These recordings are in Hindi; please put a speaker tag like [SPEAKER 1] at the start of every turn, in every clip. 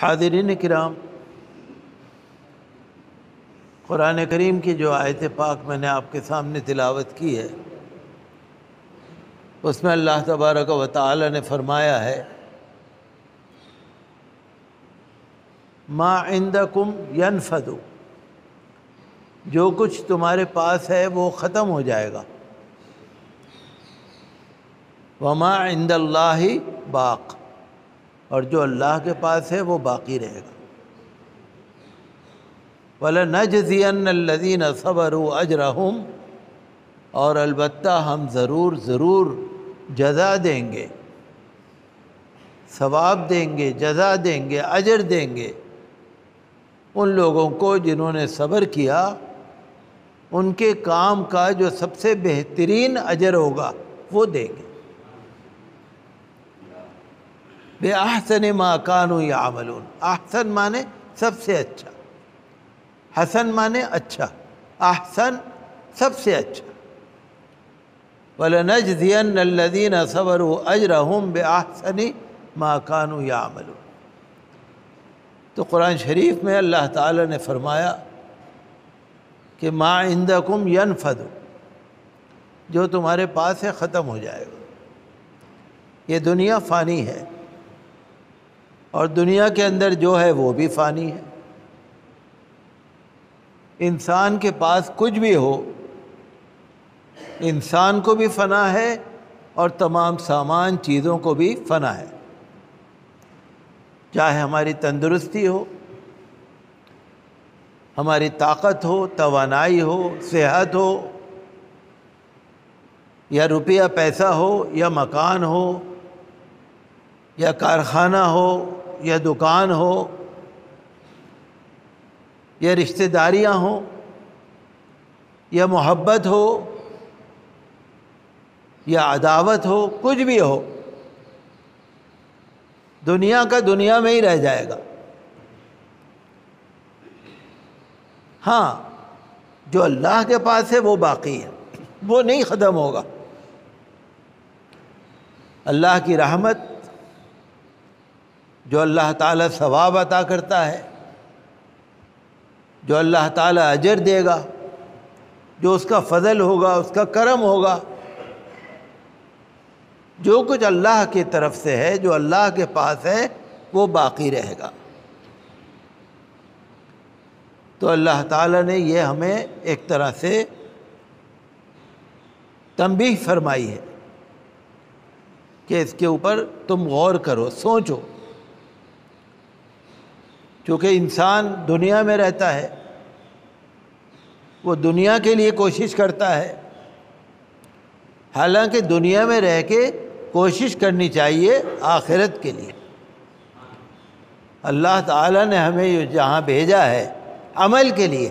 [SPEAKER 1] हाजिरीन कराम, कुरान करीम की जो आयत पाक मैंने आपके सामने तिलावत की है, उसमें अल्लाह तबारक व ताली ने फरमाया है, मा इंदकुम यनफदु, जो कुछ तुम्हारे पास है वो ख़त्म हो जाएगा व वमा इंदल्लाही बाक़। और जो अल्लाह के पास है, वो बाकी रहेगा। वल नजजियन सबर अजरहम, और अलबत्ता हम ज़रूर ज़रूर जजा देंगे। सवाब देंगे, जजा देंगे, अजर देंगे। उन लोगों को जिन्होंने सब्र किया, उनके काम का जो सबसे बेहतरीन अजर होगा, वो देंगे। बे आहसन माकान या अमलून आहसन माने सबसे अच्छा। हसन माने अच्छा। आहसन सबसे अच्छा। वलनजदियन सबर अजरहम बे आहसनी माकान या अमलून तो कुरान शरीफ में अल्लाह ताला ने फरमाया कि माँ इंदकुम यन जो तुम्हारे पास है ख़त्म हो जाएगा। ये दुनिया फ़ानी है। और दुनिया के अंदर जो है वो भी फ़ानी है। इंसान के पास कुछ भी हो, इंसान को भी फ़ना है और तमाम सामान चीज़ों को भी फ़ना है। चाहे हमारी तंदुरुस्ती हो, हमारी ताकत हो, तवानाई हो, सेहत हो, या रुपया पैसा हो, या मकान हो, या कारखाना हो या दुकान हो, या रिश्तेदारियाँ हो, या मोहब्बत हो, या अदावत हो, कुछ भी हो, दुनिया का दुनिया में ही रह जाएगा। हाँ जो अल्लाह के पास है, वो बाकी है। वो नहीं ख़त्म होगा। अल्लाह की रहमत जो अल्लाह ताला सवाब अता करता है, जो अल्लाह ताला अजर देगा, जो उसका फ़ज़ल होगा, उसका करम होगा, जो कुछ अल्लाह की तरफ़ से है, जो अल्लाह के पास है, वो बाकी रहेगा। तो अल्लाह ताला ने ये हमें एक तरह से तंबी फरमाई है कि इसके ऊपर तुम गौर करो, सोचो। क्योंकि इंसान दुनिया में रहता है, वो दुनिया के लिए कोशिश करता है। हालाँकि दुनिया में रह के कोशिश करनी चाहिए आखिरत के लिए। अल्लाह ताला ने हमें जहाँ भेजा है, अमल के लिए,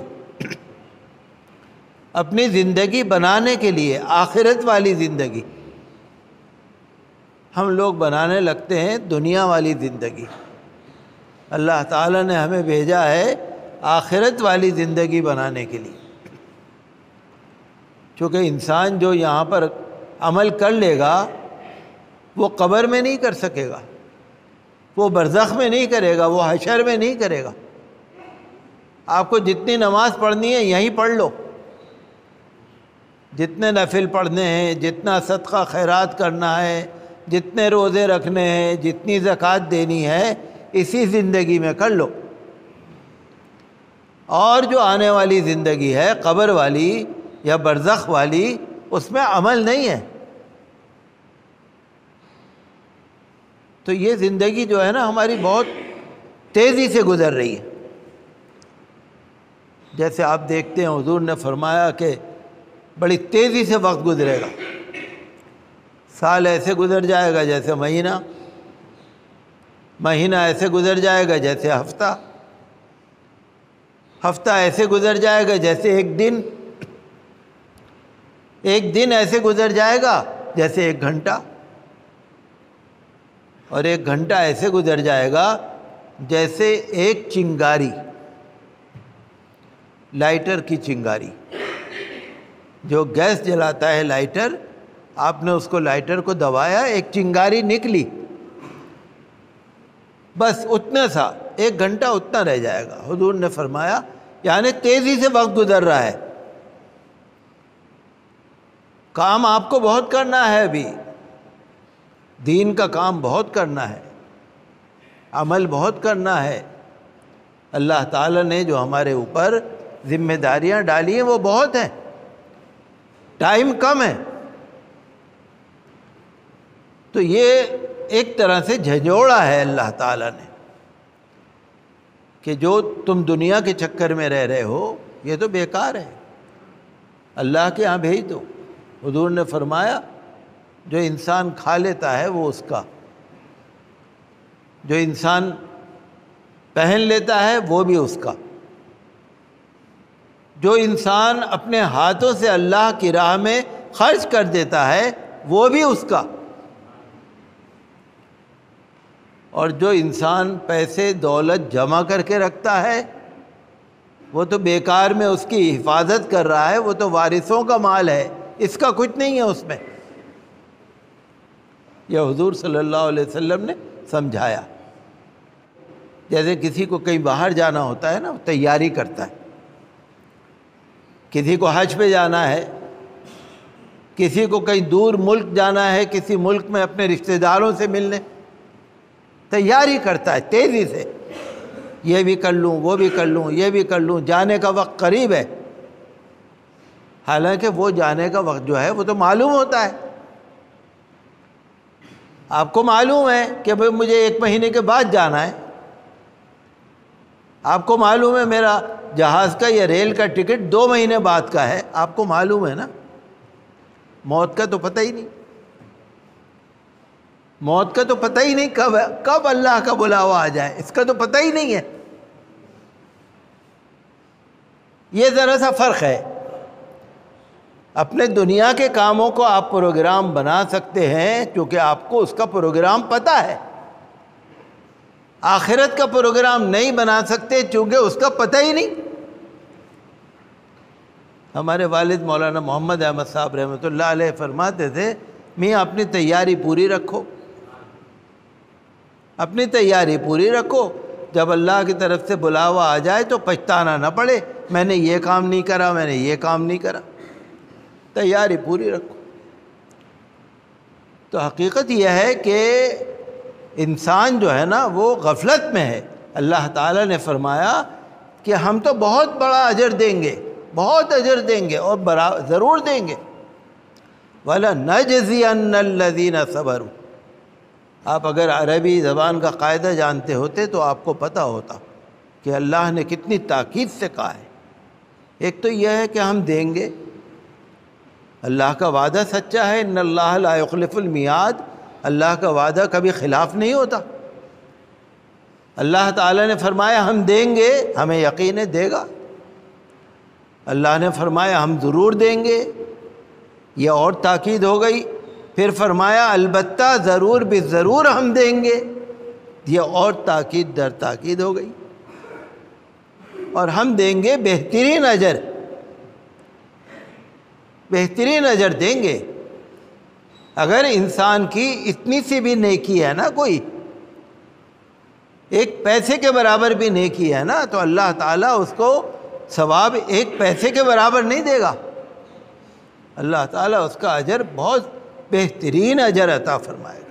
[SPEAKER 1] अपनी ज़िंदगी बनाने के लिए, आखिरत वाली ज़िंदगी। हम लोग बनाने लगते हैं दुनिया वाली ज़िंदगी। अल्लाह ताला ने हमें भेजा है आखिरत वाली ज़िंदगी बनाने के लिए। क्योंकि इंसान जो यहाँ पर अमल कर लेगा, वो कब्र में नहीं कर सकेगा, वो बरज़ख में नहीं करेगा, वो हशर में नहीं करेगा। आपको जितनी नमाज़ पढ़नी है, यहीं पढ़ लो। जितने नफिल पढ़ने हैं, जितना सदका खैरात करना है, जितने रोज़े रखने हैं, जितनी ज़क़़त देनी है इसी ज़िंदगी में कर लो। और जो आने वाली ज़िंदगी है, कब्र वाली या बरज़ख वाली, उसमें अमल नहीं है। तो ये ज़िंदगी जो है ना, हमारी बहुत तेज़ी से गुज़र रही है। जैसे आप देखते हैं, हुजूर ने फरमाया कि बड़ी तेज़ी से वक्त गुजरेगा। साल ऐसे गुजर जाएगा जैसे महीना महीना ऐसे गुजर जाएगा जैसे हफ़्ता। हफ़्ता ऐसे गुजर जाएगा जैसे एक दिन। एक दिन ऐसे गुजर जाएगा जैसे एक घंटा। और एक घंटा ऐसे गुजर जाएगा जैसे एक चिंगारी। लाइटर की चिंगारी। जो गैस जलाता है लाइटर, आपने उसको लाइटर को दबाया, एक चिंगारी निकली। बस उतना सा, एक घंटा उतना रह जाएगा। हुजूर ने फरमाया, यानी तेज़ी से वक्त गुजर रहा है। काम आपको बहुत करना है अभी। दीन का काम बहुत करना है। अमल बहुत करना है। अल्लाह ताला ने जो हमारे ऊपर जिम्मेदारियाँ डाली हैं, वो बहुत हैं। टाइम कम है। तो ये एक तरह से झजोड़ा है अल्लाह ताला ने कि जो तुम दुनिया के चक्कर में रह रहे हो, ये तो बेकार है। अल्लाह के यहाँ भेज दो। हजूर ने फरमाया, जो इंसान खा लेता है वो उसका। जो इंसान पहन लेता है वो भी उसका। जो इंसान अपने हाथों से अल्लाह की राह में खर्च कर देता है, वो भी उसका। और जो इंसान पैसे, दौलत जमा करके रखता है, वो तो बेकार में उसकी हिफाजत कर रहा है, वो तो वारिसों का माल है, इसका कुछ नहीं है उसमें। यह हुजूर सल्लल्लाहु अलैहि वसल्लम ने समझाया। जैसे किसी को कहीं बाहर जाना होता है ना तैयारी करता है। किसी को हज पे जाना है, किसी को कहीं दूर मुल्क जाना है, किसी मुल्क में अपने रिश्तेदारों से मिलने तैयारी करता है, तेज़ी से। ये भी कर लूँ, वो भी कर लूँ, ये भी कर लूँ, जाने का वक्त करीब है। हालाँकि वो जाने का वक्त जो है, वो तो मालूम होता है। आपको मालूम है कि भाई मुझे एक महीने के बाद जाना है। आपको मालूम है मेरा जहाज़ का या रेल का टिकट दो महीने बाद का है। आपको मालूम है ना? मौत का तो पता ही नहीं। मौत का तो पता ही नहीं कब है, कब अल्लाह का बुलावा आ जाए, इसका तो पता ही नहीं है। ये ज़रा सा फ़र्क है। अपने दुनिया के कामों को आप प्रोग्राम बना सकते हैं, क्योंकि आपको उसका प्रोग्राम पता है। आखिरत का प्रोग्राम नहीं बना सकते, क्योंकि उसका पता ही नहीं। हमारे वालिद मौलाना मोहम्मद अहमद साहब रहमत फरमाते थे मैं अपनी तैयारी पूरी रखो। अपनी तैयारी पूरी रखो। जब अल्लाह की तरफ़ से बुलावा आ जाए तो पछताना ना पड़े, मैंने ये काम नहीं करा, मैंने ये काम नहीं करा। तैयारी पूरी रखो। तो हकीकत यह है कि इंसान जो है ना, वो गफलत में है। अल्लाह ताला ने फरमाया कि हम तो बहुत बड़ा अजर देंगे, बहुत अजर देंगे और बरा, ज़रूर देंगे। वाला न जजी सबर। आप अगर अरबी ज़बान का कायदा जानते होते तो आपको पता होता कि अल्लाह ने कितनी ताक़ीद से कहा है। एक तो यह है कि हम देंगे। अल्लाह का वादा सच्चा है इन अल्लाहलफ़ुलमियाद अल्लाह का वादा कभी ख़िलाफ़ नहीं होता। अल्लाह ताला ने फरमाया, हम देंगे, हमें यकीन है, देगा। अल्लाह ने फरमाया, हम ज़रूर देंगे। यह और ताकीद हो गई। फिर फरमाया अलबत् ज़रूर भी ज़रूर हम देंगे। ये और ताकीद, दर ताकीद हो गई। और हम देंगे बेहतरीन अजर। बेहतरीन अजर देंगे। अगर इंसान की इतनी सी भी नेकी है ना कोई, एक पैसे के बराबर भी नेकी है ना तो अल्लाह ताला उसको सवाब एक पैसे के बराबर नहीं देगा। अल्लाह ताला उसका अजर बहुत बेहतरीन अजर अता फरमाएगा।